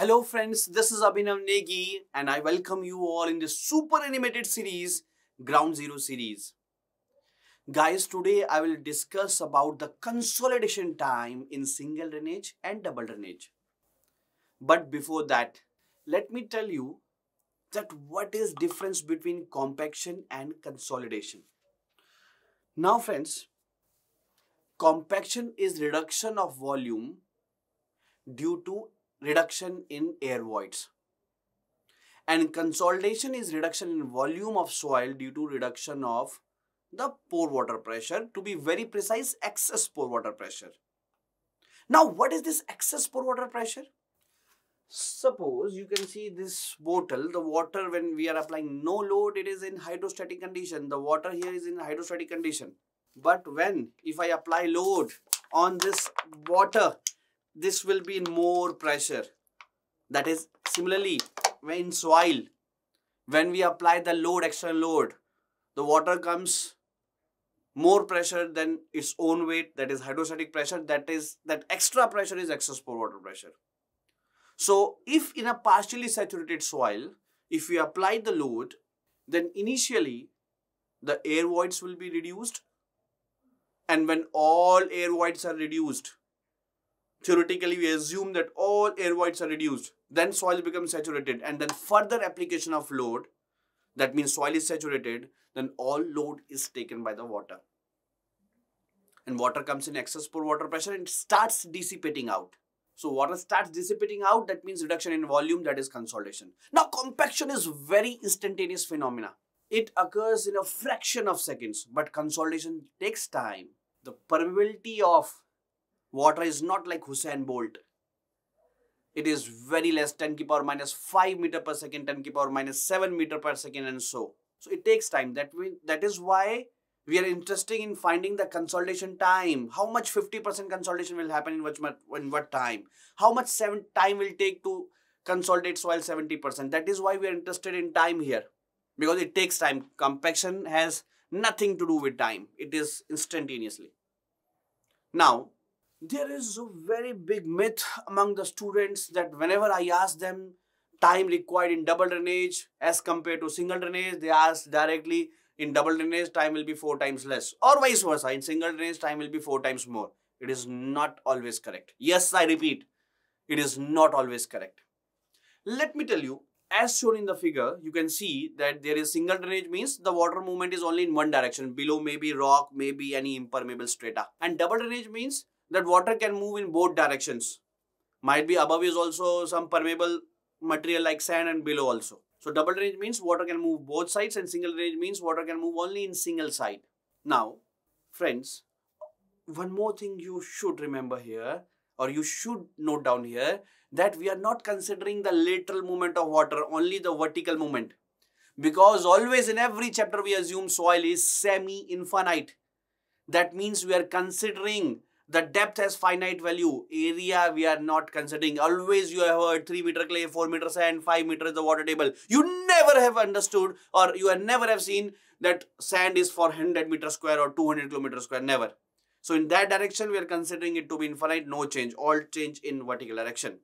Hello friends, this is Abhinav Negi and I welcome you all in this super animated series, Ground Zero series. Guys, today I will discuss about the consolidation time in single drainage and double drainage. But before that, let me tell you that what is difference between compaction and consolidation. Now friends, compaction is reduction of volume due to reduction in air voids. And consolidation is reduction in volume of soil due to reduction of the pore water pressure. To be very precise, excess pore water pressure. Now, what is this excess pore water pressure? Suppose you can see this bottle, the water when we are applying no load, it is in hydrostatic condition. The water here is in hydrostatic condition. But when, if I apply load on this water, this will be more pressure. That is similarly in soil, when we apply the load, external load, the water comes more pressure than its own weight, that is hydrostatic pressure, that is that extra pressure is excess pore water pressure. So if in a partially saturated soil, if we apply the load, then initially the air voids will be reduced and when all air voids are reduced, theoretically we assume that all air voids are reduced then soil becomes saturated and then further application of load that means soil is saturated then all load is taken by the water. And water comes in excess pore water pressure and starts dissipating out. So water starts dissipating out that means reduction in volume that is consolidation. Now compaction is very instantaneous phenomena. It occurs in a fraction of seconds but consolidation takes time. The permeability of water is not like Usain Bolt. It is very less 10 ki power minus 5 meter per second, 10 ki power minus 7 meter per second and so. So it takes time. That, we, that is why we are interested in finding the consolidation time. How much 50% consolidation will happen in what, in what time? How much seven time will take to consolidate soil 70%? That is why we are interested in time here. Because it takes time. Compaction has nothing to do with time. It is instantaneously. Now, there is a very big myth among the students that whenever I ask them time required in double drainage as compared to single drainage, they ask directly in double drainage time will be four times less or vice versa. In single drainage time will be four times more. It is not always correct. Yes, I repeat, it is not always correct. Let me tell you, as shown in the figure, you can see that there is single drainage means the water movement is only in one direction. Below maybe rock, maybe any impermeable strata. And double drainage means that water can move in both directions. Might be above is also some permeable material like sand and below also. So double drainage means water can move both sides and single drainage means water can move only in single side. Now, friends, one more thing you should remember here or you should note down here that we are not considering the lateral movement of water, only the vertical movement. Because always in every chapter we assume soil is semi-infinite. That means we are considering the depth has finite value. Area we are not considering. Always you have heard 3 meter clay, 4 meter sand, 5 meter is the water table. You never have understood or you have never have seen that sand is for 100 meter square or 200 kilometer square. Never. So in that direction we are considering it to be infinite. No change. All change in vertical direction.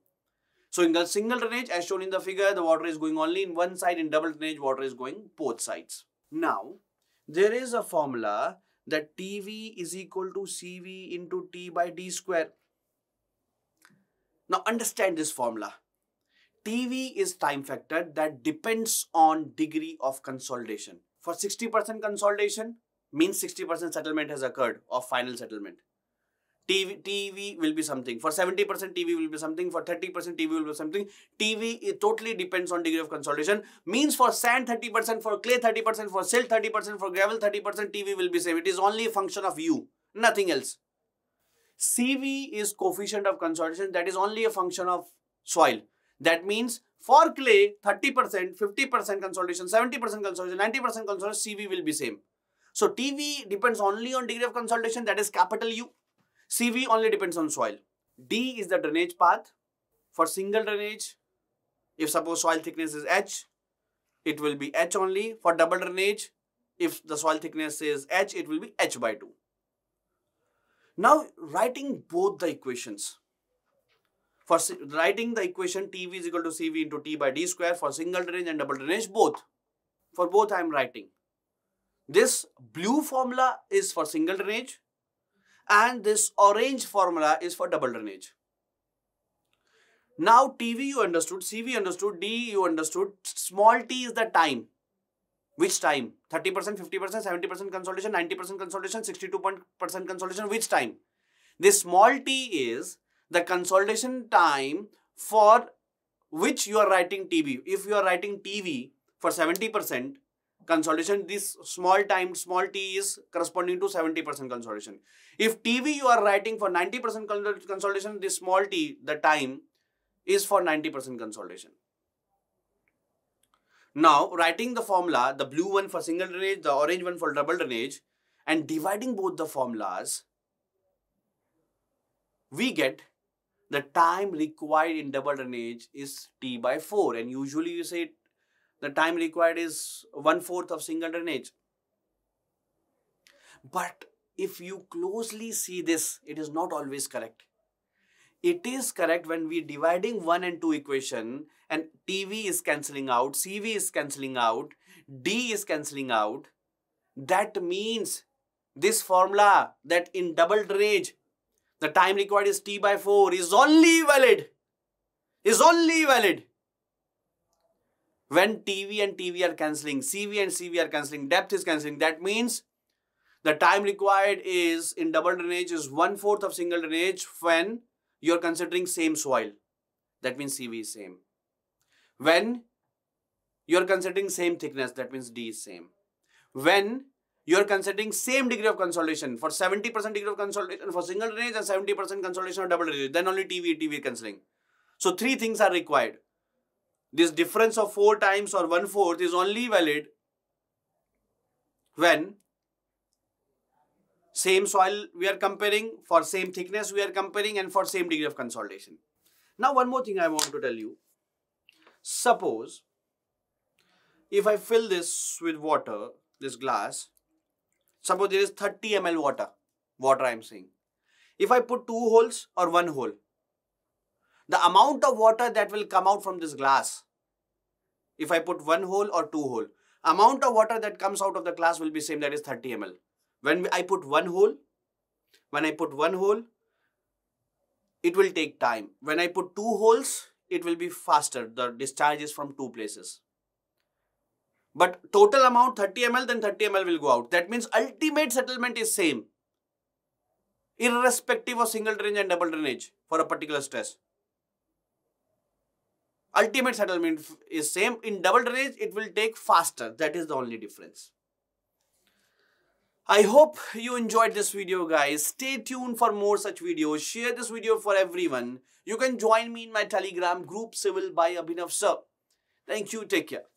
So in the single drainage as shown in the figure the water is going only in one side. In double drainage water is going both sides. Now there is a formula that TV is equal to CV into T by D square. Now understand this formula. TV is time factor that depends on degree of consolidation. For 60% consolidation means 60% settlement has occurred of final settlement. TV, TV will be something. For 70% TV will be something. For 30% TV will be something. TV it totally depends on degree of consolidation. Means for sand 30%, for clay 30%, for silt 30%, for gravel 30% TV will be same. It is only a function of U. Nothing else. CV is coefficient of consolidation. That is only a function of soil. That means for clay 30%, 50% consolidation, 70% consolidation, 90% consolidation, CV will be same. So TV depends only on degree of consolidation. That is capital U. CV only depends on soil. D is the drainage path. For single drainage, if suppose soil thickness is H, it will be H only. For double drainage, if the soil thickness is H, it will be H by 2. Now, writing both the equations. for writing the equation TV is equal to CV into T by D square for single drainage and double drainage both. For both I am writing. This blue formula is for single drainage and this orange formula is for double drainage. Now TV you understood, CV understood, D you understood, small t is the time. Which time? 30%, 50%, 70% consolidation, 90% consolidation, 62% consolidation, which time? This small t is the consolidation time for which you are writing TV. If you are writing TV for 70%, consolidation, this small time, small t is corresponding to 70% consolidation. If TV you are writing for 90% consolidation, this small t, the time, is for 90% consolidation. Now, writing the formula, the blue one for single drainage, the orange one for double drainage, and dividing both the formulas, we get the time required in double drainage is T by 4 and usually you say the time required is one fourth of single drainage. But if you closely see this, it is not always correct. It is correct when we dividing 1 and 2 equation and TV is cancelling out, CV is cancelling out, D is cancelling out. That means this formula that in double drainage the time required is T by 4 is only valid. Is only valid when TV and TV are cancelling, CV and CV are cancelling, depth is cancelling. That means the time required is in double drainage is one fourth of single drainage when you are considering same soil. That means CV is same. When you are considering same thickness, that means D is same. When you are considering same degree of consolidation for 70% degree of consolidation for single drainage and 70% consolidation of double drainage, then only TV, and TV cancelling. So three things are required. This difference of 4 times or 1 fourth is only valid when same soil we are comparing, for same thickness we are comparing and for same degree of consolidation. Now one more thing I want to tell you. Suppose if I fill this with water, this glass, suppose there is 30 ml water, water I am saying. If I put two holes or one hole, the amount of water that will come out from this glass, if I put one hole or two hole, amount of water that comes out of the glass will be same, that is 30 ml. When I put one hole, when I put one hole, it will take time. When I put two holes, it will be faster. The discharge is from two places. But total amount 30 ml, then 30 ml will go out. That means ultimate settlement is same. Irrespective of single drainage and double drainage for a particular stress ultimate settlement is same. In double drainage, it will take faster. That is the only difference. I hope you enjoyed this video guys. Stay tuned for more such videos. Share this video for everyone. You can join me in my telegram group Civil by Abhinav Sir. Thank you. Take care.